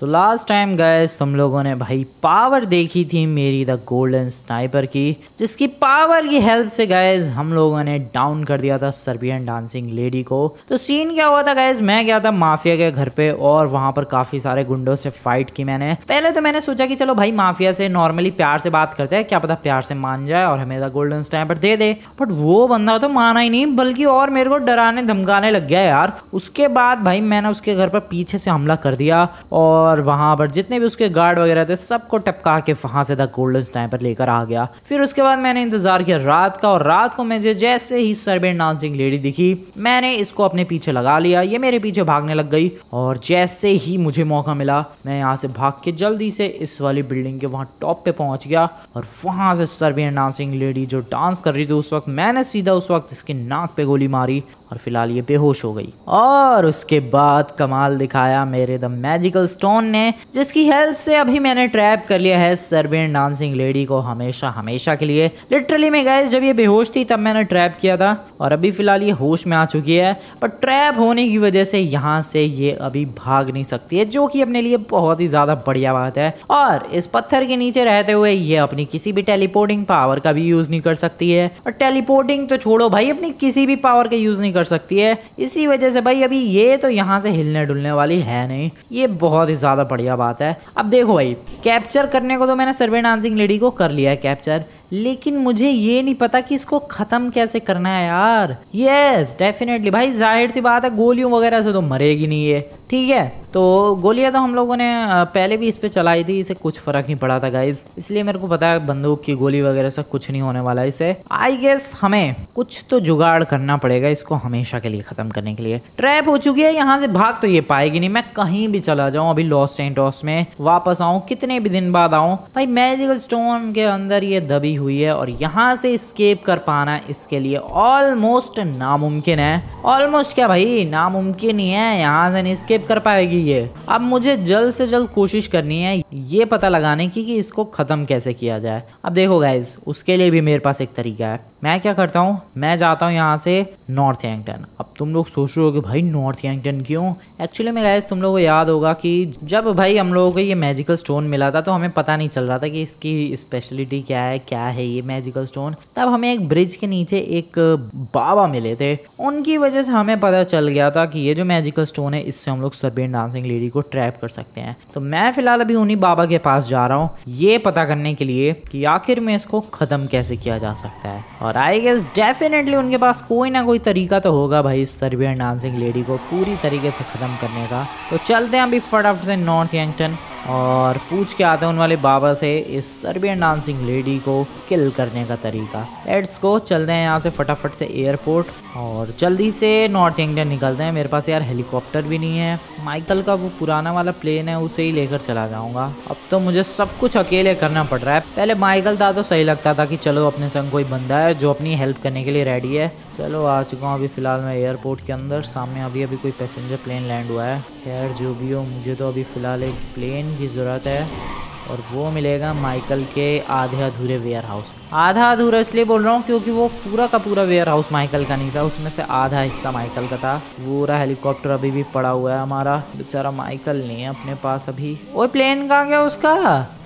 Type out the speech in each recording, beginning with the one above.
तो last time gas तुम लोगों ने भाई पावर देखी थी मेरी द गोल्डन स्नाइपर की, जिसकी पावर की हेल्प से गैस हम लोगों ने डाउन कर दिया था सर्बियन डांसिंग लेडी को। तो सीन क्या हुआ था गैस मैं गया था माफिया के घर पे और वहाँ पर काफ़ी सारे गुंडों से फाइट की मैंने। पहले तो मैंने सोचा कि चलो भाई माफिया से नॉर्मली प्यार से बात करते हैं, क्या पता प्यार से मान जाए और हमें द गोल्डन स्नाइपर दे दे। बट वो बंदा तो माना ही नहीं, बल्कि और मेरे को डराने धमकाने लग गया यार। उसके बाद भाई मैंने उसके घर पर पीछे से हमला कर दिया और और वहाँ पर जितने भी उसके गार्ड वगैरह थे, सबको टपका के वहाँ से द गोल्डन स्नाइपर लेकर आ गया। फिर उसके बाद मैंने इंतज़ार किया रात का और रात को मुझे जैसे ही सर्बेन डांसिंग लेडी दिखी, मैंने इसको अपने पीछे लगा लिया। ये मेरे पीछे भागने लग गई और जैसे ही मुझे मौका मिला, मैं यहाँ से भाग के जल्दी से इस वाली बिल्डिंग के वहाँ टॉप पे पहुँच गया और वहाँ से सर्बियन डांसिंग लेडी जो डांस कर रही थी उस वक्त, मैंने सीधा उस वक्त इसके नाक पे गोली मारी और फ़िलहाल ये बेहोश हो गई। और उसके बाद कमाल दिखाया, मेरे द मैजिकल स्टोन ने जिसकी हेल्प से अभी मैंने ट्रैप कर लिया है सर्बियन डांसिंग लेडी को हमेशा हमेशा के लिए। लिटरली में गैस जब ये बेहोश थी, तब मैंने ट्रैप किया था। और अभी फ़िलहाल ये होश में आ चुकी है। पर ट्रैप होने की वजह से यहाँ से ये अभी भाग नहीं सकती है, जो कि अपने लिए बहुत ही ज़्यादा बढ़िया बात है। और इस पत्थर के नीचे रहते हुए ये अपनी किसी भी टेलीपोर्टिंग पावर का भी यूज़ नहीं कर सकती है। और टेलीपोर्टिंग तो छोड़ो भाई, अपनी किसी भी पावर का यूज़ नहीं कर सकती है। इसी वजह से भाई, अभी ये तो यहाँ से हिलने डुलने वाली है नहीं। ये बहुत ही ज़्यादा बढ़िया बात है। अब देखो भाई कैप्चर करने को तो मैंने सर्वे डांसिंग लेडी को कर लिया है कैप्चर लेकिन मुझे ये नहीं पता कि इसको खत्म कैसे करना है यार। यस डेफिनेटली भाई ज़ाहिर सी बात है, गोलियों वगैरह से तो मरेगी नहीं ये। ठीक है तो गोलियाँ तो हम लोगों ने पहले भी इस पे चलाई थी, इसे कुछ फ़र्क नहीं पड़ा था गाइज़ इसलिए मेरे को पता है बंदूक की गोली वगैरह से कुछ नहीं होने वाला इसे। आई गेस हमें कुछ तो जुगाड़ करना पड़ेगा इसको हमेशा के लिए खत्म करने के लिए। ट्रैप हो चुकी है, यहाँ से भाग तो ये पाएगी नहीं। मैं कहीं भी चला जाऊँ, अभी लॉस सेंटोस में वापस आऊँ, कितने भी दिन बाद आऊँ, भाई मैजिकल स्टोन के अंदर ये दबी हुई है और यहाँ से स्केप कर पाना इसके लिए ऑलमोस्ट नामुमकिन है। ऑलमोस्ट क्या भाई? नामुमकिन ही है, यहाँ से नहीं स्केप कर पाएगी ये। अब मुझे जल्द से जल्द कोशिश करनी है ये पता लगाने की कि इसको ख़त्म कैसे किया जाए। अब देखो गाइज़ उसके लिए भी मेरे पास एक तरीका है। मैं क्या करता हूँ? मैं जाता हूँ यहाँ से नॉर्थ यंगटन अब तुम लोग सोच रहे हो कि भाई नॉर्थ यंगटन क्यों? एक्चुअली में गाइज़ तुम लोगों को याद होगा कि जब भाई हम लोगों को ये मैजिकल स्टोन मिला था तो हमें पता नहीं चल रहा था कि इसकी स्पेशलिटी क्या है क्या है ये मैजिकल स्टोन तब हमें एक ब्रिज के नीचे एक बाबा मिले थे। उनकी वजह से हमें पता चल गया था कि ये जो मैजिकल स्टोन है, इससे हम लोग सर्बियन डांसिंग लेडी को ट्रैप कर सकते हैं। तो मैं फ़िलहाल अभी उन्हीं बाबा के पास जा रहा हूँ। ये पता करने के लिए कि आखिर में इसको खत्म कैसे किया जा सकता है। और आई गेस डेफिनेटली उनके पास कोई ना कोई तरीका तो होगा भाई इस सर्बियन डांसिंग लेडी को पूरी तरीके से ख़त्म करने का। तो चलते हैं अभी फटाफट से नॉर्थ यंगटन और पूछ के आते हैं उन वाले बाबा से इस सर्बियन डांसिंग लेडी को किल करने का तरीका। लेट्स को चलते हैं यहाँ से फटाफट से एयरपोर्ट और जल्दी से नॉर्थ इंडियन निकलते हैं। मेरे पास यार हेलीकॉप्टर भी नहीं है। माइकल का वो पुराना वाला प्लेन है, उसे ही लेकर चला जाऊँगा। अब तो मुझे सब कुछ अकेले करना पड़ रहा है। पहले माइकल था तो सही लगता था कि चलो अपने संग कोई बंदा है जो अपनी हेल्प करने के लिए रेडी है। चलो, आ चुका हूँ अभी फ़िलहाल मैं एयरपोर्ट के अंदर। सामने अभी अभी कोई पैसेंजर प्लेन लैंड हुआ है। खैर, जो भी हो, मुझे तो अभी फ़िलहाल एक प्लेन की ज़रूरत है। और वो मिलेगा माइकल के आधे अधूरे वेयर हाउस आधा अधूरा इसलिए बोल रहा हूँ क्योंकि वो पूरा का पूरा वेयर हाउस माइकल का नहीं था, उसमें से आधा हिस्सा माइकल का था। पूरा हेलीकॉप्टर अभी भी पड़ा हुआ है हमारा। बेचारा माइकल नहीं है अपने पास अभी। वो प्लेन कहाँ गया उसका?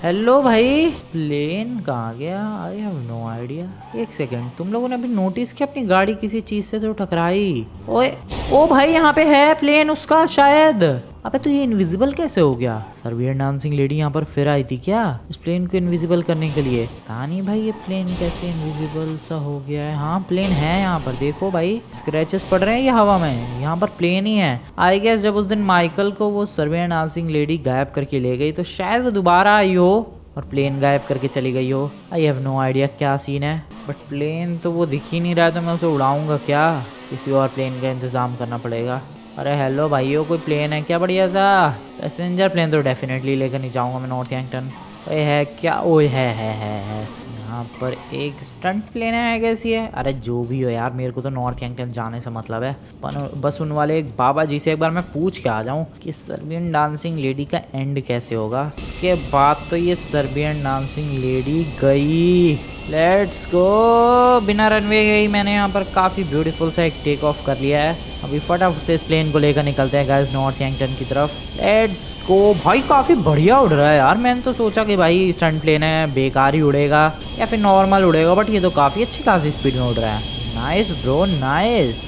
हेलो भाई प्लेन कहाँ गया? आई हैव नो आइडिया एक सेकेंड तुम लोगों ने अभी नोटिस किया अपनी गाड़ी किसी चीज़ से तो टकराई ओए, ओ भाई यहाँ पे है प्लेन उसका शायद। अबे तो ये इनविजिबल कैसे हो गया? सर्वियर डांसिंग लेडी यहाँ पर फिर आई थी क्या? इस प्लेन को इनविजिबल करने के लिए। कहा नहीं भाई, ये प्लेन कैसे इनविजिबल सा हो गया है। हाँ प्लेन है यहाँ पर। देखो भाई स्क्रैचेस पड़ रहे हैं ये हवा में। यहाँ पर प्लेन ही है। आई गेस जब उस दिन माइकल को वो सर्वियर डांसिंग लेडी गायब करके ले गई तो शायद वो दोबारा आई हो और प्लेन गायब करके चली गई हो। आई हैव नो आइडिया क्या सीन है। बट प्लेन तो वो दिख ही नहीं रहा तो मैं उसे उड़ाऊँगा क्या? किसी और प्लेन का इंतज़ाम करना पड़ेगा। अरे हेलो भाइयों, कोई प्लेन है क्या बढ़िया सा? पैसेंजर प्लेन तो डेफिनेटली लेकर नहीं जाऊँगा मैं नॉर्थ यंगटन ओए है क्या? ओए है है है है। यहाँ पर एक स्टंट प्लेन है कैसी है अरे जो भी हो यार, मेरे को तो नॉर्थ यंगटन जाने से मतलब है। पर बस उन वाले एक बाबा जी से एक बार मैं पूछ के आ जाऊँ कि सर्बियन डांसिंग लेडी का एंड कैसे होगा? उसके बाद तो ये सर्बियन डांसिंग लेडी गई। लेट्स गो बिना रनवे के ही मैंने यहाँ पर काफ़ी ब्यूटीफुल सा एक टेक ऑफ़ कर लिया है। अभी फटाफट से इस प्लेन को लेकर निकलते हैं गाइस नॉर्थ यंगटन की तरफ़। लेट्स गो भाई, काफ़ी बढ़िया उड़ रहा है यार। मैंने तो सोचा कि भाई स्टंट प्लेन है, बेकार ही उड़ेगा या फिर नॉर्मल उड़ेगा बट ये तो काफ़ी अच्छी खासी स्पीड में उड़ रहा है। Nice bro nice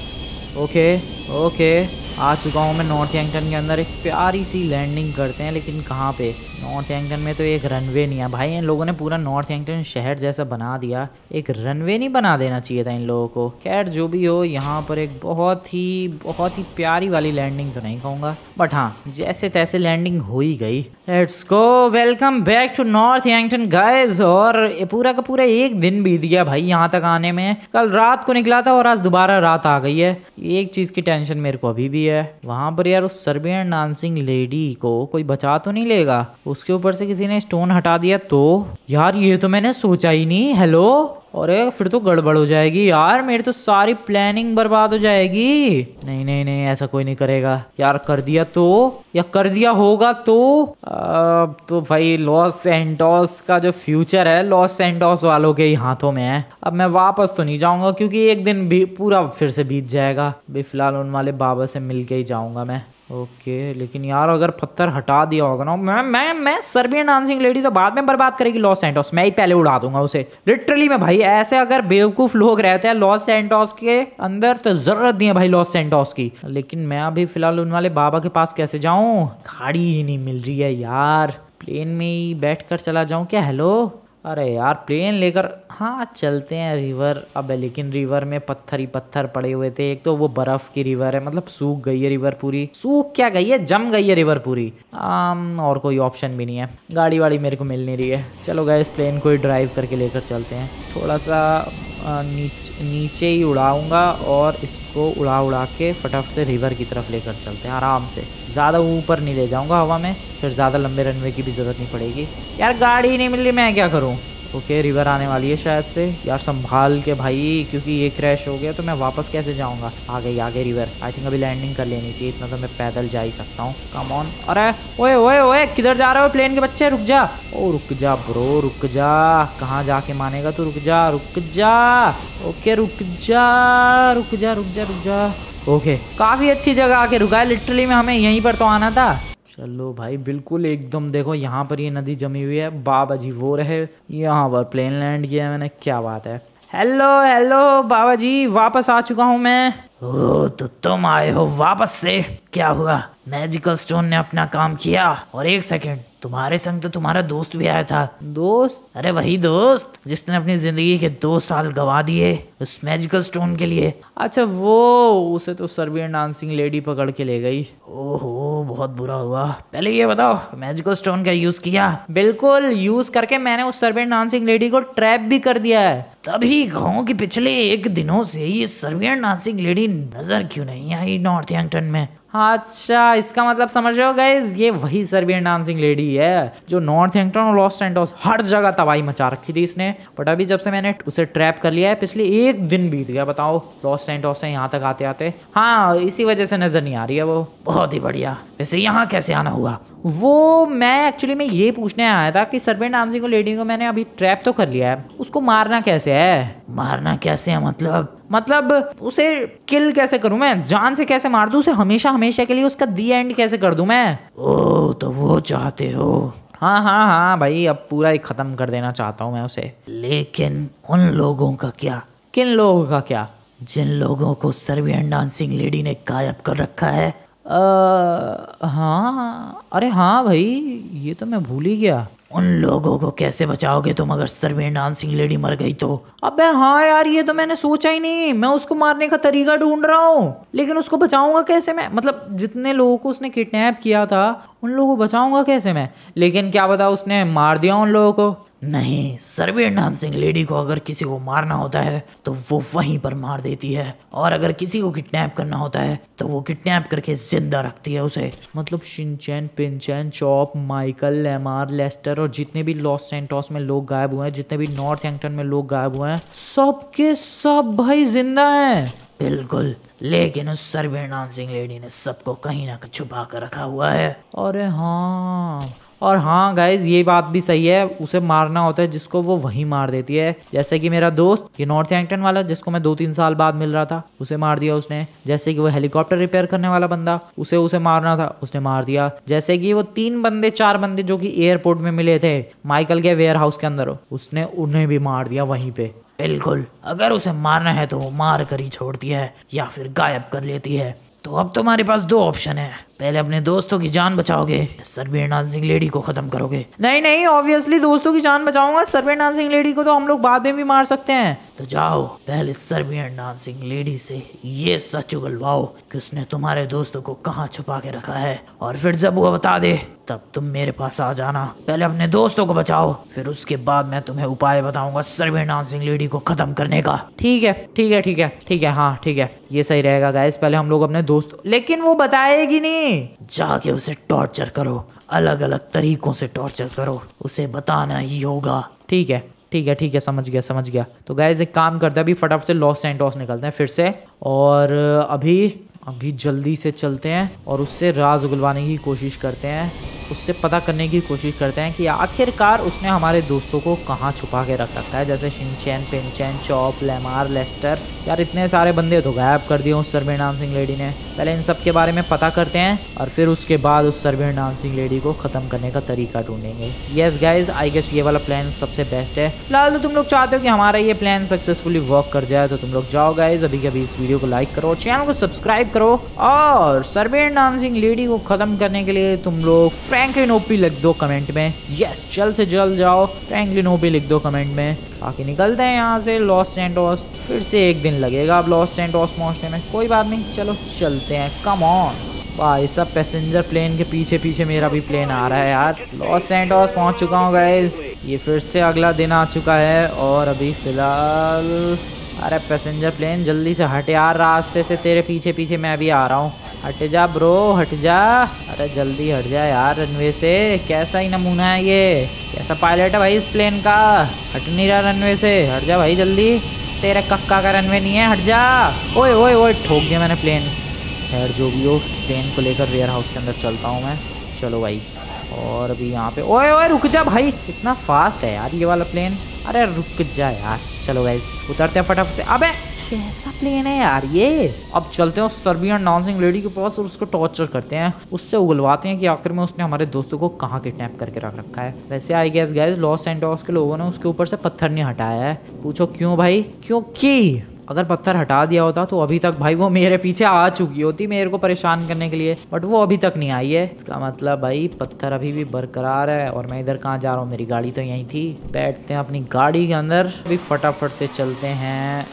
okay okay आ चुका हूँ मैं नॉर्थ यंगटन के अंदर। एक प्यारी सी लैंडिंग करते हैं, लेकिन कहाँ पे? नॉर्थ एंगटन में तो एक रनवे नहीं है। भाई, इन लोगों ने पूरा नॉर्थ एंगटन शहर जैसा बना दिया। एक रनवे नहीं बना देना चाहिए था इन लोगों को। खैर, जो भी हो, यहाँ पर एक बहुत ही बहुत ही प्यारी वाली लैंडिंग तो नहीं कहूँगा। बट हाँ जैसे तैसे लैंडिंग हो ही गई। Let's go welcome back to North Yankton guys और पूरा का पूरा एक दिन बीत गया भाई यहाँ तक आने में। कल रात को निकला था और आज दोबारा रात आ गई है। एक चीज़ की टेंशन मेरे को अभी भी है। वहाँ पर यार उस सर्बियन डांसिंग लेडी को कोई बचा तो नहीं लेगा? उसके ऊपर से किसी ने स्टोन हटा दिया तो यार ये तो मैंने सोचा ही नहीं हेलो अरे, फिर तो गड़बड़ हो जाएगी यार, मेरी तो सारी प्लानिंग बर्बाद हो जाएगी। नहीं नहीं नहीं, ऐसा कोई नहीं करेगा। यार, कर दिया तो? या कर दिया होगा तो? अब तो भाई लॉस सेंटोस का जो फ्यूचर है लॉस सेंटोस वालों के ही हाथों में है। अब मैं वापस तो नहीं जाऊँगा, क्योंकि एक दिन भी पूरा फिर से बीत जाएगा। भी फ़िलहाल उन वाले बाबा से मिल के ही जाऊँगा मैं। ओके लेकिन यार अगर पत्थर हटा दिया होगा ना, मैं मैं मैं सर्बियन डांसिंग लेडी तो बाद में बर्बाद करेगी लॉस सेंटोस मैं ही पहले उड़ा दूँगा उसे। लिटरली में भाई, ऐसे अगर बेवकूफ़ लोग रहते हैं लॉस सेंटोस के अंदर तो ज़रूरत नहीं है भाई लॉस सेंटोस की। लेकिन मैं अभी फ़िलहाल उन वाले बाबा के पास कैसे जाऊँ? गाड़ी ही नहीं मिल रही है यार। प्लेन में ही बैठ कर चला जाऊँ क्या? हेलो अरे यार प्लेन लेकर हाँ चलते हैं रिवर अब लेकिन रिवर में पत्थर ही पत्थर पड़े हुए थे। एक तो वो बर्फ़ की रिवर है मतलब सूख गई है रिवर पूरी। सूख क्या गई है? जम गई है रिवर पूरी। आम, और कोई ऑप्शन भी नहीं है। गाड़ी वाड़ी मेरे को मिल नहीं रही है। चलो गए इस प्लेन को ही ड्राइव करके लेकर चलते हैं। थोड़ा सा नीचे नीचे ही उड़ाऊँगा और इसको उड़ा उड़ा के फटाफट से रिवर की तरफ़ लेकर चलते हैं, आराम से। ज़्यादा ऊपर नहीं ले जाऊँगा हवा में, फिर ज़्यादा लंबे रनवे की भी ज़रूरत नहीं पड़ेगी। यार गाड़ी नहीं मिल रही, मैं क्या करूँ? ओके रिवर आने वाली है शायद से। यार, संभाल के भाई, क्योंकि ये क्रैश हो गया तो मैं वापस कैसे जाऊँगा? आ गई आगे रिवर आई थिंक अभी लैंडिंग कर लेनी चाहिए, इतना तो मैं पैदल जा ही सकता हूँ। कम ऑन अरे, ओए ओए ओए, किधर जा रहे हो प्लेन के बच्चे? रुक जा। ओ, रुक जा ब्रो रुक जा। कहाँ जाके मानेगा तो? रुक जा रुक जा। ओके, रुक जा रुक जा रुक जा रुक जा। ओके। काफ़ी अच्छी जगह आके रुका है लिटरली में हमें यहीं पर तो आना था। चलो भाई, बिल्कुल एकदम देखो, यहाँ पर ये नदी जमी हुई है। बाबा जी वो रहे। यहाँ पर प्लेन लैंड किया है मैंने, क्या बात है। हेलो हेलो बाबा जी वापस आ चुका हूँ मैं। ओ तो तुम आए हो वापस से। क्या हुआ? मैजिकल स्टोन ने अपना काम किया। और एक सेकंड तुम्हारे संग तो तुम्हारा दोस्त भी आया था। दोस्त? अरे वही दोस्त जिसने अपनी ज़िंदगी के दो साल गवा दिए उस मैजिकल स्टोन के लिए। अच्छा वो उसे तो सर्बियन डांसिंग लेडी पकड़ के ले गई। ओहो बहुत बुरा हुआ। पहले ये बताओ मैजिकल स्टोन का यूज़ किया? बिल्कुल यूज़ करके मैंने उस सर्बियन डांसिंग लेडी को ट्रैप भी कर दिया है। तभी गाँव के पिछले एक दिनों से ये सर्बियन डांसिंग लेडी नज़र क्यों नहीं आई नॉर्थ यंगटन में? अच्छा इसका मतलब समझ रहे हो गाइज़ ये वही सर्बियन डांसिंग लेडी है, जो नॉर्थ एंगटन और लॉस सेंटोस हर जगह तबाही मचा रखी थी इसने। बट अभी जब से मैंने उसे ट्रैप कर लिया है, पिछले एक दिन बीत गया, बताओ। लॉस सेंटोस से यहाँ तक आते आते हाँ इसी वजह से नज़र नहीं आ रही है वो। बहुत ही बढ़िया। वैसे यहाँ कैसे आना हुआ? वो मैं एक्चुअली मैं ये पूछने आया था कि सर्बियन डांसिंग को लेडी को मैंने अभी ट्रैप तो कर लिया है, उसको मारना कैसे है? मारना कैसे है मतलब? मतलब उसे किल कैसे करूँ मैं? जान से कैसे मार दूँ? उसे हमेशा हमेशा के लिए उसका दी एंड कैसे कर दूँ मैं? ओ तो वो चाहते हो। हाँ हाँ हाँ भाई, अब पूरा ही खत्म कर देना चाहता हूँ मैं उसे। लेकिन उन लोगों का क्या? किन लोगों का क्या? जिन लोगों को सर्बियन डांसिंग लेडी ने गायब कर रखा है आ, हाँ अरे हाँ भाई ये तो मैं भूल ही गया। उन लोगों को कैसे बचाओगे तुम अगर सर्वेन डांसिंग लेडी मर गई तो? अबे हाँ यार ये तो मैंने सोचा ही नहीं। मैं उसको मारने का तरीका ढूंढ रहा हूँ लेकिन उसको बचाऊँगा कैसे मैं? मतलब जितने लोगों को उसने किडनैप किया था उन लोगों को बचाऊँगा कैसे मैं? लेकिन क्या बता उसने मार दिया उन लोगों को? नहीं सर्बियन डांसिंग लेडी को अगर किसी को मारना होता है तो वो वहीं पर मार देती है। और अगर किसी को किडनैप करना होता है तो वो किडनैप करके ज़िंदा रखती है उसे। मतलब Shinchan, Pinchan, Chop, Michael Lamar Lester और जितने भी लॉस सेंटोस में लोग गायब हुए हैं, जितने भी नॉर्थ एंगटन में लोग गायब हुए हैं, सबके सब भाई ज़िंदा हैं। बिल्कुल। लेकिन उस सर्बियन डांसिंग लेडी ने सबको कहीं ना कहीं छुपा कर रखा हुआ है। अरे हाँ और हाँ गाइज़ ये बात भी सही है, उसे मारना होता है जिसको वो वही मार देती है। जैसे कि मेरा दोस्त, ये नॉर्थ एंगटन वाला, जिसको मैं दो तीन साल बाद मिल रहा था, उसे मार दिया उसने। जैसे कि वो हेलीकॉप्टर रिपेयर करने वाला बंदा, उसे उसे मारना था, उसने मार दिया। जैसे कि वो तीन बंदे, चार बंदे जो कि एयरपोर्ट में मिले थे माइकल के वेयर हाउस के अंदर, उसने उन्हें भी मार दिया वहीं पे। बिल्कुल। अगर उसे मारना है तो वो मार कर ही छोड़ती है या फिर गायब कर लेती है। तो अब तुम्हारे पास दो ऑप्शन है। पहले अपने दोस्तों की जान बचाओगे सरबीर डांसिंग लेडी को खत्म करोगे। नहीं नहीं ऑब्वियसली दोस्तों की जान बचाऊँगा सरबीर डांसिंग लेडी को तो हम लोग बाद में भी मार सकते हैं। तो जाओ, पहले सरबीर डांसिंग लेडी से ये सच उगलवाओ कि उसने तुम्हारे दोस्तों को कहाँ छुपा के रखा है। और फिर जब वो बता दे, तब तुम मेरे पास आ जाना। पहले अपने दोस्तों को बचाओ, फिर उसके बाद मैं तुम्हें उपाय बताऊँगा सरबीर डांसिंग लेडी को खत्म करने का। ठीक है ठीक है ठीक है ठीक है हाँ ठीक है। ये सही रहेगा गाइस पहले हम लोग अपने दोस्त लेकिन वो बताएगी नहीं। जाके उसे टॉर्चर करो। अलग अलग तरीकों से टॉर्चर करो। उसे बताना ही होगा। ठीक है? ठीक है ठीक है, समझ गया समझ गया। तो गाइज़ एक काम करते हैं, अभी फटाफट से लॉस एंड टॉस निकलते हैं फिर से। और अभी अभी जल्दी से चलते हैं और उससे राज उगलवाने की कोशिश करते हैं। उससे पता करने की कोशिश करते हैं कि आखिरकार उसने हमारे दोस्तों को कहाँ छुपा के रख रखा है, जैसे Shinchan, Penchan, Chop, Lamar, Lester. यार, इतने सारे बंदे तो गायब कर दिए उस सरबीर डांसिंग लेडी ने। पहले इन सब के बारे में पता करते हैं और फिर उसके बाद उस सरबीर डांसिंग लेडी को खत्म करने का तरीका ढूंढेंगे। येस गाइज़ आई गेस ये वाला प्लान सबसे बेस्ट है। फ़िलहाल तो तुम लोग चाहते हो कि हमारा ये प्लान सक्सेसफुली वर्क कर जाए तो तुम लोग जाओ गाइज़ अभी कभी इस वीडियो को लाइक करो चैनल को सब्सक्राइब करो। और सरबीर डांसिंग लेडी को खत्म करने के लिए तुम लोग फ्रैंकलिन ओपी लिख दो कमेंट में। यस जल्द से जल्द जाओ। फ्रैंकलिन ओपी लिख दो कमेंट में। बाकी निकलते हैं यहाँ से लॉस सेंटोस फिर से एक दिन लगेगा अब लॉस सेंटोस पहुँचने में। कोई बात नहीं, चलो चलते हैं। कम ऑन भाई, सब पैसेंजर प्लेन के पीछे पीछे मेरा भी प्लेन आ रहा है यार। लॉस सेंटोस पहुँच चुका हूँ गाइज़ ये फिर से अगला दिन आ चुका है और अभी फ़िलहाल अरे पैसेंजर प्लेन जल्दी से हट यार, रास्ते से तेरे पीछे पीछे मैं अभी आ रहा हूँ। हट जा ब्रो हट जा। अरे जल्दी हट जा यार रनवे से। कैसा ही नमूना है ये। कैसा पायलट है भाई इस प्लेन का। हट नहीं रहा रनवे से। हट जा भाई जल्दी। तेरे कक्का का रनवे नहीं है, हट जा। ओए ओए ओए, ठोक दिया मैंने प्लेन खैर, जो भी हो प्लेन को लेकर वेयर हाउस के अंदर चलता हूँ मैं। चलो भाई। और अभी यहाँ पे ओए ओए, रुक जा भाई। इतना फास्ट है यार ये वाला प्लेन अरे रुक जा यार। चलो गाइस उतरते हैं फटाफट से। अबे, कैसा प्लेन है यार ये? अब चलते हैं उस सर्बियन डांसिंग लेडी के पास और उसको टॉर्चर करते हैं। उससे उगलवाते हैं कि आखिर में उसने हमारे दोस्तों को कहाँ किडनैप करके रख रखा है। वैसे I guess guess Los Santos के लोगों ने उसके ऊपर से पत्थर नहीं हटाया है। पूछो क्यों भाई? क्योंकि अगर पत्थर हटा दिया होता तो अभी तक भाई वो मेरे पीछे आ चुकी होती मेरे को परेशान करने के लिए। बट वो अभी तक नहीं आई है। इसका मतलब भाई पत्थर अभी भी बरकरार है और मैं इधर कहाँ जा रहा हूँ? मेरी गाड़ी तो यहीं थी। बैठते हैं अपनी गाड़ी के अंदर। अभी फटाफट से चलते हैं।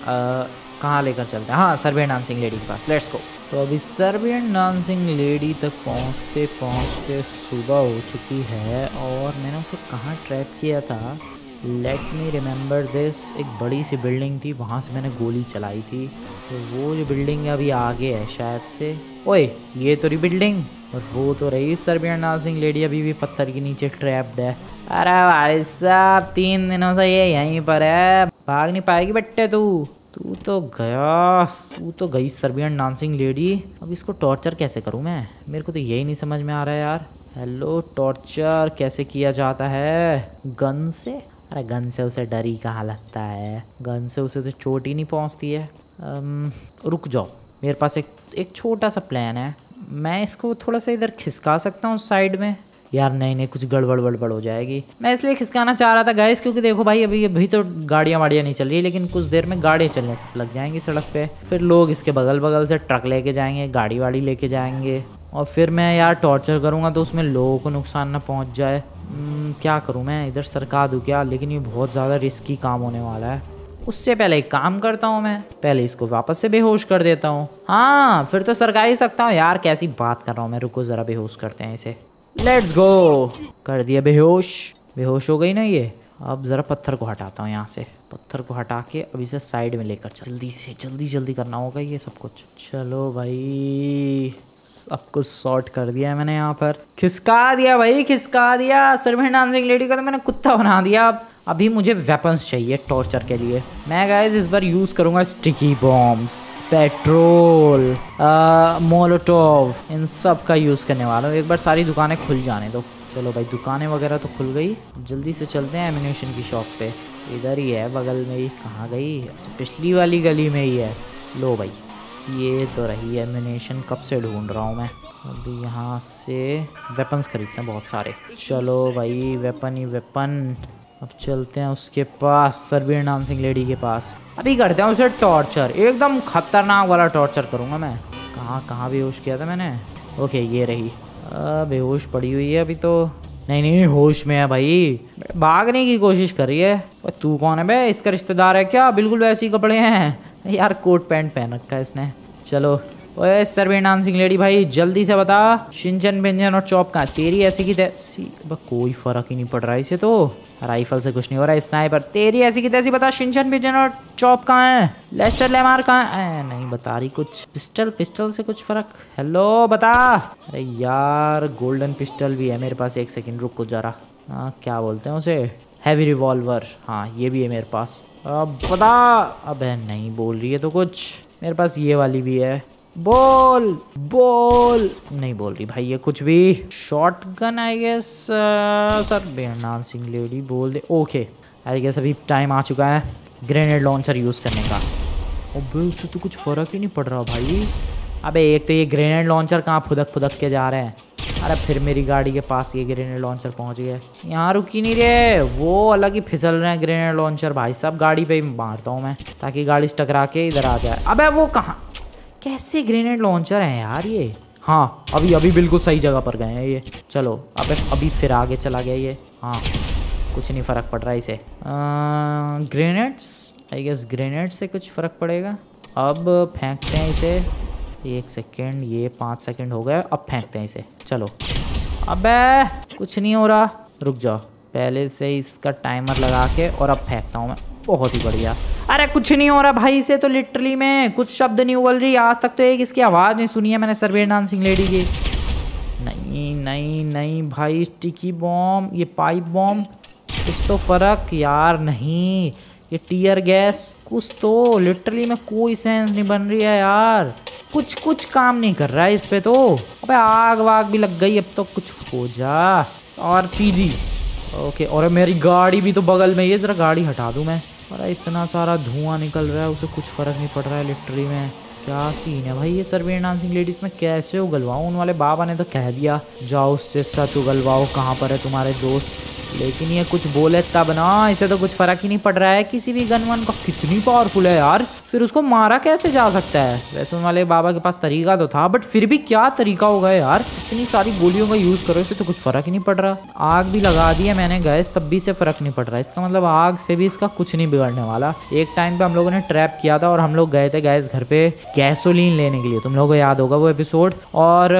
कहाँ लेकर चलते हैं? हाँ सर्बियन डांसिंग लेडी के पास। लेट्स गो तो अभी सर्बियन डांसिंग लेडी तक पहुँचते पहुँचते सुबह हो चुकी है और मैंने उसे कहाँ ट्रैप किया था? लेट मी रिमेंबर दिस एक बड़ी सी बिल्डिंग थी, वहाँ से मैंने गोली चलाई थी। तो वो जो बिल्डिंग अभी आगे है शायद से। ओए, ये तो रही बिल्डिंग और वो तो रही सर्बियन डांसिंग लेडी अभी भी पत्थर के नीचे ट्रैप्ड है। अरे भाई साहब, तीन दिनों से ये यहीं पर है। भाग नहीं पाएगी बट्टे तू। तू तो गया। तू तो गई सर्बियन डांसिंग लेडी अब इसको टॉर्चर कैसे करूँ मैं? मेरे को तो यही नहीं समझ में आ रहा है यार। हेलो टॉर्चर कैसे किया जाता है? गन से? अरे गन से उसे डर ही कहाँ लगता है? गन से उसे तो चोट ही नहीं पहुँचती है। अम, रुक जाओ। मेरे पास एक एक छोटा सा प्लान है। मैं इसको थोड़ा सा इधर खिसका सकता हूँ साइड में। यार नहीं नहीं कुछ गड़बड़ गड़बड़ हो जाएगी। मैं इसलिए खिसकाना चाह रहा था गैस क्योंकि देखो भाई अभी अभी तो गाड़ियाँ वाड़ियाँ नहीं चल रही लेकिन कुछ देर में गाड़ियाँ चलने लग जाएँगी सड़क पे। फिर लोग इसके बगल बगल से ट्रक लेके जाएँगे गाड़ी वाड़ी लेके जाएँगे। और फिर मैं यार टॉर्चर करूँगा तो उसमें लोगों को नुकसान ना पहुँच जाए। क्या करूँ मैं? इधर सरका दूँ क्या? लेकिन ये बहुत ज़्यादा रिस्की काम होने वाला है। उससे पहले एक काम करता हूँ मैं। पहले इसको वापस से बेहोश कर देता हूँ। हाँ फिर तो सरका ही सकता हूँ। यार, कैसी बात कर रहा हूँ मैं? रुको ज़रा, बेहोश करते हैं इसे। लेट्स गो कर दिया बेहोश। बेहोश हो गई ना ये? अब ज़रा पत्थर को हटाता हूँ यहाँ से। पत्थर को हटा के अभी से साइड में लेकर जल्दी से, जल्दी जल्दी करना होगा ये सब कुछ। चलो भाई। सब कुछ सॉर्ट कर दिया है मैंने यहाँ पर। खिसका दिया भाई, खिसका दिया। सर्वेंट डांसिंग लेडी का तो मैंने कुत्ता बना दिया। अब, अभी मुझे वेपन्स चाहिए टॉर्चर के लिए। मैं गाइज़ इस बार यूज़ करूँगा स्टिकी बॉम्ब्स पेट्रोल मोलोटोव इन सब का यूज़ करने वाला हूँ। एक बार सारी दुकानें खुल जाने दो। चलो भाई, दुकानें वगैरह तो खुल गई। जल्दी से चलते हैं एमिनेशन की शॉप पे। इधर ही है, बगल में ही। कहाँ गई? अच्छा पिछली वाली गली में ही है। लो भाई। ये तो रही एमिनेशन कब से ढूंढ रहा हूँ मैं? अभी यहाँ से वेपन्स खरीदते हैं बहुत सारे। चलो भाई वेपन ही वेपन अब चलते हैं उसके पास सरबीर नाम सिंह लेडी के पास। अभी करते हैं उसे टॉर्चर एकदम खतरनाक वाला टॉर्चर करूँगा मैं। कहाँ कहाँ बेहोश किया था मैंने? ओके ये रही। बेहोश पड़ी हुई है अभी तो। नहीं नहीं, होश में है भाई। भागने की कोशिश कर रही है। तू कौन है बे? इसका रिश्तेदार है क्या? बिल्कुल वैसे ही कपड़े हैं। यार कोट पैंट पहन रखा है इसने। चलो। ओए नाम सिंह लेडी भाई, जल्दी से बता। शिंचन व्यंजन और चौप कहाँ? तेरी ऐसी की तैसी कोई फ़र्क ही नहीं पड़ रहा इसे तो। राइफल से कुछ नहीं हो रहा है स्नाइपर। तेरी ऐसी की तैसी बता शिंचन व्यंजन और चौप कहाँ है? लेस्टर, लेमार कहाँ है? नहीं बता रही कुछ। पिस्टल पिस्टल से कुछ फ़र्क? हेलो, बता। अरे यार, गोल्डन पिस्टल भी है मेरे पास, एक सेकेंड, रुक को जरा। हाँ क्या बोलते हैं उसे? Heavy revolver. हाँ ये भी है मेरे पास। अब पता अब नहीं बोल रही है तो कुछ। मेरे पास ये वाली भी है। बोल बोल। नहीं बोल रही भाई, ये कुछ भी। शॉर्ट गन आई गेस सर सिंह लेडी बोल दे। ओके आई गेस अभी टाइम आ चुका है ग्रेनेड लॉन्चर यूज़ करने का। अबे, उससे तो कुछ फ़र्क ही नहीं पड़ रहा भाई। अबे, एक तो ये ग्रेनेड लॉन्चर कहाँ फुदक फुदक के जा रहे हैं। अरे फिर मेरी गाड़ी के पास ये ग्रेनेड लॉन्चर पहुँच गए यहाँ रुकी नहीं रहे। वो अलग ही फिसल रहे हैं ग्रेनेड लॉन्चर भाई साहब, गाड़ी पे ही मारता हूँ मैं, ताकि गाड़ी टकरा के इधर आ जाए। अबे वो कहाँ? कैसे ग्रेनेड लॉन्चर हैं यार ये? हाँ अभी अभी बिल्कुल सही जगह पर गए हैं ये। चलो, अब, अभी फिर आगे चला गया ये। हाँ कुछ नहीं फ़र्क पड़ रहा इसे। ग्रेनेड्स आई गेस ग्रेनेड से कुछ फ़र्क पड़ेगा। अब फेंकते हैं इसे। एक सेकेंड, ये पाँच सेकेंड हो गए, अब फेंकते हैं इसे। चलो। अबे, कुछ नहीं हो रहा। रुक जाओ। पहले से इसका टाइमर लगा के और अब फेंकता हूँ मैं। बहुत ही बढ़िया। अरे, कुछ नहीं हो रहा भाई से तो लिटरली में, कुछ शब्द नहीं उगल रही। आज तक तो एक इसकी आवाज़ नहीं सुनी है मैंने सरवेर डांसिंग लेडी की। नहीं नहीं नहीं भाई स्टिकी बॉम्ब ये पाइप बॉम्ब कुछ तो फ़र्क, यार नहीं। ये टीयर गैस, कुछ तो लिटरली में कोई सेंस नहीं बन रही है यार। कुछ कुछ काम नहीं कर रहा है इस पे तो। अबे आग वाग भी लग गई, अब तो कुछ हो जा। और पीजी ओके और मेरी गाड़ी भी तो बगल में ये ज़रा गाड़ी हटा दूँ मैं। अरे इतना सारा धुआँ निकल रहा है, उसे कुछ फ़र्क नहीं पड़ रहा है लिटरली में। क्या सीन है भाई ये सर्वेयर डांसिंग लेडीज़ में? कैसे उगलवाऊँ? उन वाले बाबा ने तो कह दिया, जाओ उससे सच उगलवाओ, कहाँ पर है तुम्हारे दोस्त? लेकिन ये कुछ बोले तब ना, इसे तो कुछ फ़र्क ही नहीं पड़ रहा है। किसी भी गन वन का कितनी पावरफुल है यार। फिर उसको मारा कैसे जा सकता है? वैसे वाले बाबा के पास तरीका तो था बट फिर भी क्या तरीका होगा यार? इतनी सारी गोलियों का यूज़ करो, इसे तो कुछ फ़र्क ही नहीं पड़ रहा। आग भी लगा दी है मैंने गैस तब भी इसे फ़र्क नहीं पड़ रहा। इसका मतलब आग से भी इसका कुछ नहीं बिगड़ने वाला। एक टाइम पे हम लोगों ने ट्रैप किया था और हम लोग गए थे गैस घर पे गैसोलीन लेने के लिए। तुम लोगों को याद होगा वो एपिसोड और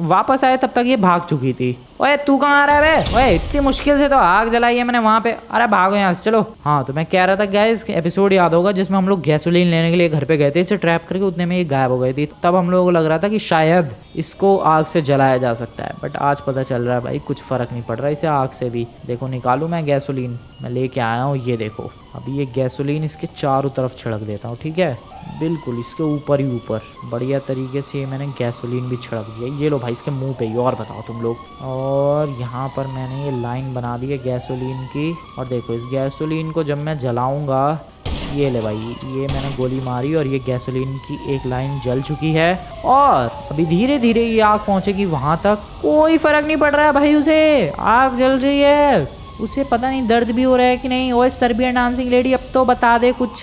वापस आए तब तक ये भाग चुकी थी। ओए, तू कहाँ आ रहा है? बे ओए, इतनी मुश्किल से तो आग जलाई है मैंने वहाँ पे। अरे, भागो यहाँ से, चलो। हाँ तो मैं कह रहा था गैस एपिसोड याद होगा जिसमें हम लोग गैसोलीन लेने के लिए घर पे गए थे, इसे ट्रैप करके उतने में ये गायब हो गई थी। तब हम लोगों को लग रहा था कि शायद इसको आग से जलाया जा सकता है बट आज पता चल रहा है भाई, कुछ फ़र्क नहीं पड़ रहा इसे आग से भी। देखो, निकालू मैं गैसोलीन मैं लेके आया हूँ, ये देखो। अभी ये गैसोलीन इसके चारों तरफ़ छिड़क देता हूँ, ठीक है? बिल्कुल, इसके ऊपर ही ऊपर। बढ़िया तरीके से मैंने गैसोलीन भी छिड़क दिया। ये लो भाई, इसके मुँह पे ही, और बताओ तुम लोग। और यहाँ पर मैंने ये लाइन बना दी है गैसोलीन की। और देखो, इस गैसोलीन को जब मैं जलाऊँगा, ये ले भाई, ये मैंने गोली मारी और ये गैसोलीन की एक लाइन जल चुकी है। और अभी धीरे धीरे ये आग पहुंचेगी वहाँ तक। कोई फ़र्क नहीं पड़ रहा है भाई उसे। आग जल रही है। उसे पता नहीं दर्द भी हो रहा है कि नहीं। ओए सर्बियन डांसिंग लेडी अब तो बता दे कुछ।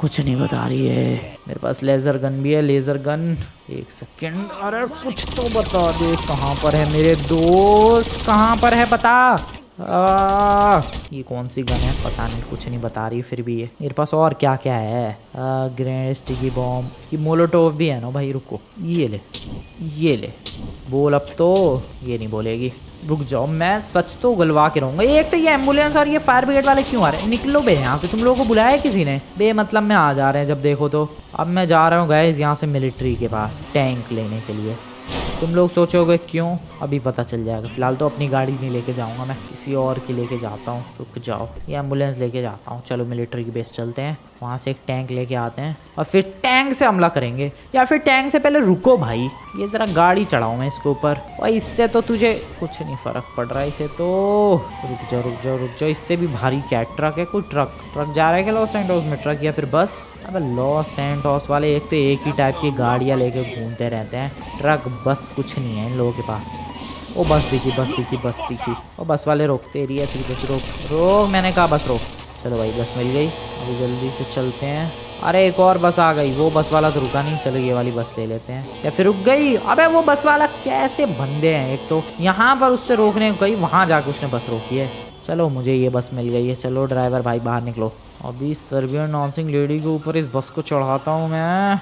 कुछ नहीं बता रही है। मेरे पास लेजर गन भी है लेजर गन। एक सेकेंड। अरे कुछ तो बता दे कहाँ पर है मेरे दोस्त? कहाँ पर है पता आ, ये कौन सी गन है? पता नहीं कुछ नहीं बता रही फिर भी ये। मेरे पास और क्या क्या है ग्रेनेड स्टिकी बॉम्ब। ये मोलोटोव भी है ना भाई रुको। ये ले ये ले। बोल अब तो ये नहीं बोलेगी। रुक जाओ, मैं सच तो गलवा के रहूँगा। एक तो ये एंबुलेंस और ये फायर ब्रिगेड वाले क्यों आ रहे हैं? निकलो बे यहाँ से। तुम लोगों को बुलाया किसी ने? बे मतलब मैं आ जा रहे हैं जब देखो तो। अब मैं जा रहा हूँ गैस यहाँ से मिलिट्री के पास टैंक लेने के लिए। तुम लोग सोचोगे क्यों? अभी पता चल जाएगा। फ़िलहाल तो अपनी गाड़ी नहीं लेके जाऊँगा मैं। किसी और की लेके जाता हूँ। रुक जाओ। ये एंबुलेंस लेके जाता हूँ। चलो मिलिट्री की बेस चलते हैं। वहाँ से एक टैंक लेके आते हैं और फिर टैंक से हमला करेंगे। या फिर टैंक से पहले रुको भाई, ये ज़रा गाड़ी चढ़ाऊँ मैं इसके ऊपर। और इससे तो तुझे कुछ नहीं फ़र्क पड़ रहा है इसे तो रुक जाओ रुक जाओ रुक जाओ इससे भी भारी क्या ट्रक है, कोई ट्रक? ट्रक जा रहा है क्या लॉस एंडोस में? ट्रक या फिर बस? अब लॉस एंडोस वाले एक तो एक ही टाइप की गाड़ियाँ लेके घूमते रहते हैं। ट्रक, बस कुछ नहीं है इन लोगों के पास। वो बस दिखी बस दिखी बस दिखी। वो बस वाले रोकते रही ऐसे बस रोक रोक। मैंने कहा बस रोक। चलो भाई, बस मिल गई। अभी जल्दी से चलते हैं। अरे एक और बस आ गई। वो बस वाला तो रुका नहीं। चलो ये वाली बस ले लेते हैं। या फिर रुक गई। अबे वो बस वाला कैसे बंदे हैं? एक तो यहाँ पर उससे रोकने गई वहाँ जाके उसने बस रोकी है। चलो मुझे ये बस मिल गई है। चलो ड्राइवर भाई बाहर निकलो। अभी सर्बियन नॉन्सिंग लेडी के ऊपर इस बस को चढ़ाता हूँ मैं।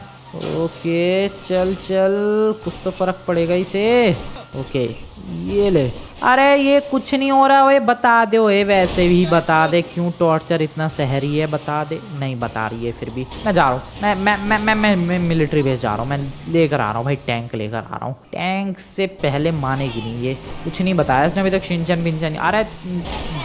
ओके, चल चल। कुछ तो फ़र्क पड़ेगा इसे। ओके। ये ले। अरे ये कुछ नहीं हो रहा है बता दो ओए वैसे भी बता दे क्यों टॉर्चर इतना सहरी है बता दे। नहीं बता रही है फिर भी। मैं जा रहा हूँ। मैं मैं मैं मैं मैं, मिलिट्री बेस जा रहा हूँ। मैं लेकर आ रहा हूँ भाई टैंक लेकर आ रहा हूँ। टैंक से पहले मानेगी नहीं ये। कुछ नहीं बताया इसने अभी तक सिंचन पिंचन अरे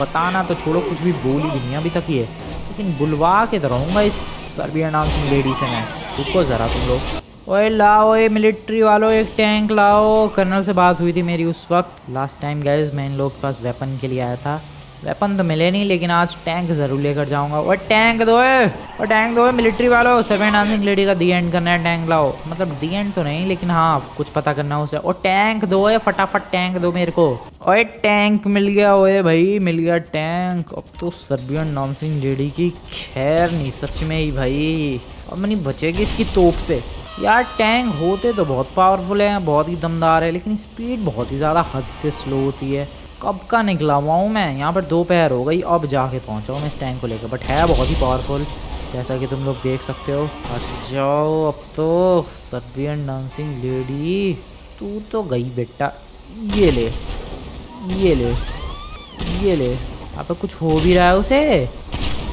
बताना तो छोड़ो कुछ भी बोली भी नहीं अभी तक ये। लेकिन बुलवा के तो रहूँगा इस सर्बिया डांसिंग लेडी से मैं। रुको ज़रा तुम लोग। ओए लाओ, ये मिलिट्री वालों, एक टैंक लाओ। कर्नल से बात हुई थी मेरी उस वक्त। लास्ट टाइम गैस मैं इन लोग के पास वेपन के लिए आया था। वेपन तो मिले नहीं, लेकिन आज टैंक ज़रूर लेकर जाऊँगा। और टैंक दो और टैंक दो मिलिट्री वालों! सेवन डांसिंग लेडी का दी एंड करना है टैंक लाओ। मतलब दी एंड तो नहीं, लेकिन हाँ कुछ पता करना उसे। और टैंक दो फटाफट टैंक दो मेरे को। और टैंक मिल गया, ओए भाई, मिल गया टैंक अब तो सर्बियन डांसिंग लेडी की खैर नहीं, सच में ही भाई। अब मनी बचेगी इसकी तोप से। यार टैंक होते तो बहुत पावरफुल है, बहुत ही दमदार है, लेकिन स्पीड बहुत ही ज़्यादा हद से स्लो होती है। कब का निकला हुआ हूँ मैं? यहाँ पर दोपहर हो गई, अब जाके पहुँचा हूँ मैं इस टैंक को लेकर बट है बहुत ही पावरफुल जैसा कि तुम लोग देख सकते हो। हट जाओ अब तो सर्बियन डांसिंग लेडी तू तो गई बेटा, ये ले ये ले ये ले। अब कुछ हो भी रहा है उसे?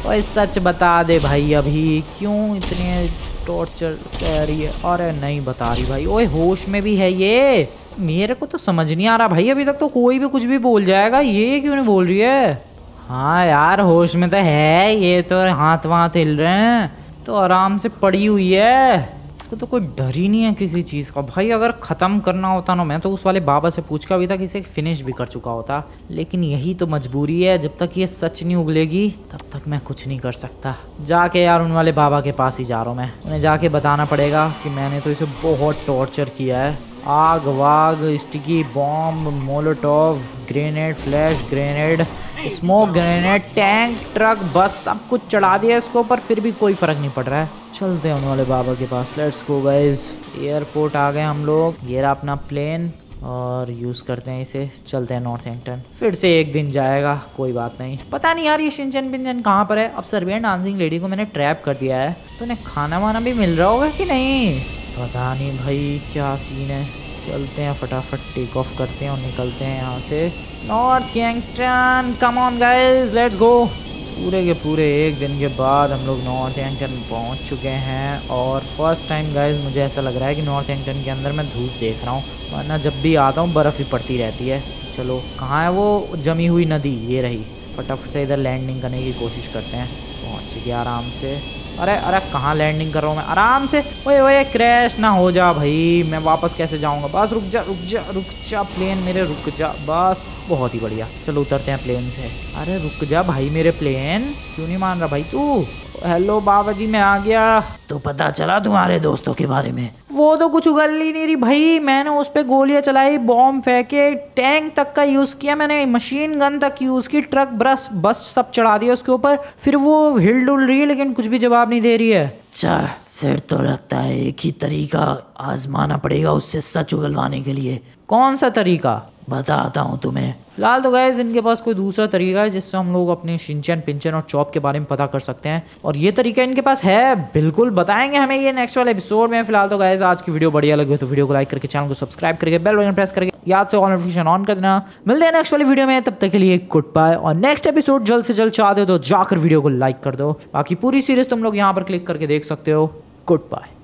और सच बता दे भाई, अभी क्यों इतने टॉर्चर सह रही है। अरे नहीं बता रही भाई। ओए, होश में भी है ये। मेरे को तो समझ नहीं आ रहा भाई। अभी तक तो कोई भी कुछ भी बोल जाएगा। ये क्यों नहीं बोल रही है? हाँ यार, होश में तो है ये तो। हाथ वाथ हिल रहे हैं। तो आराम से पड़ी हुई है। इसको तो कोई डर ही नहीं है किसी चीज़ का। भाई, अगर ख़त्म करना होता ना, मैं तो उस वाले बाबा से पूछ कर अभी तक इसे फिनिश भी कर चुका होता। लेकिन यही तो मजबूरी है, जब तक ये सच नहीं उगलेगी, तब तक मैं कुछ नहीं कर सकता। जाके यार उन वाले बाबा के पास ही जा रहा हूँ मैं। उन्हें जाके बताना पड़ेगा कि मैंने तो इसे बहुत टॉर्चर किया है। आग, वाग, sticky bomb Molotov grenade flash grenade smoke grenade tank truck bus सब कुछ चढ़ा दिया इसके ऊपर, फिर भी कोई फ़र्क नहीं पड़ रहा है। चलते हैं उन वाले बाबा के पास। लेट्स गो गाइस एयरपोर्ट आ गए हम लोग। ये रहा अपना प्लेन और यूज़ करते हैं इसे। चलते हैं नॉर्थ एंगटन फिर से एक दिन जाएगा। कोई बात नहीं। पता नहीं यार, ये शिंचन बिंजन कहाँ पर है? अब सर्बियन डांसिंग लेडी को मैंने ट्रैप कर दिया है। तो उन्हें खाना वाना भी मिल रहा होगा कि नहीं? पता नहीं भाई, क्या सीन है? चलते हैं फटाफट। टेक ऑफ़ करते हैं और निकलते हैं यहाँ से। North Yankton come on guys let's go पूरे के पूरे एक दिन के बाद हम लोग नॉर्थ एंगटन पहुँच चुके हैं और फ़र्स्ट टाइम गाइज़ मुझे ऐसा लग रहा है कि नॉर्थ एंगटन के अंदर मैं धूप देख रहा हूँ, वरना जब भी आता हूँ बर्फ़ ही पड़ती रहती है। चलो, कहाँ है वो? जमी हुई नदी, ये रही। फटाफट से इधर लैंडिंग करने की कोशिश करते हैं। पहुँच गया आराम से। अरे अरे, कहाँ लैंडिंग कर रहा हूँ मैं? आराम से। ओए ओए क्रैश ना हो जा भाई। मैं वापस कैसे जाऊँगा? बस रुक जा रुक जा रुक जा प्लेन मेरे, रुक जा। बस, बहुत ही बढ़िया। चलो उतरते हैं प्लेन से। अरे, रुक जा भाई मेरे प्लेन क्यों नहीं मान रहा भाई तू? हेलो बाबा जी मैं आ गया। तो पता चला तुम्हारे दोस्तों के बारे में? वो तो कुछ उगल ही नहीं रही। भाई मैंने उस पर गोलियाँ चलाई बॉम्ब फेंके टैंक तक का यूज़ किया मैंने मशीन गन तक यूज़ की ट्रक ब्रश बस सब चढ़ा दिया उसके ऊपर। फिर वो हिल डुल रही है लेकिन कुछ भी जवाब नहीं दे रही है। अच्छा फिर तो लगता है एक ही तरीका आजमाना पड़ेगा उससे सच उगलवाने के लिए। कौन सा तरीका? बताता हूँ तुम्हें। फ़िलहाल तो गए इनके पास कोई दूसरा तरीका है जिससे हम लोग अपने शिंचन पिंचन और चॉप के बारे में पता कर सकते हैं। और ये तरीका इनके पास है, बिल्कुल बताएँगे हमें ये नेक्स्ट वाले एपिसोड में। फ़िलहाल तो गए आज की वीडियो बढ़िया लगी तो वीडियो को लाइक करके चैनल को सब्सक्राइब करके बेल बटन प्रेस करके याद से ऑल नोटिफिकेशन ऑन कर देना। मिलते हैं नेक्स्ट वाली वीडियो में, तब तक के लिए गुड बाय और नेक्स्ट एपिसोड जल्द से जल्द चाहते हो तो जाकर वीडियो को लाइक कर दो। बाकी पूरी सीरीज़ तुम लोग यहाँ पर क्लिक करके देख सकते हो। Good bye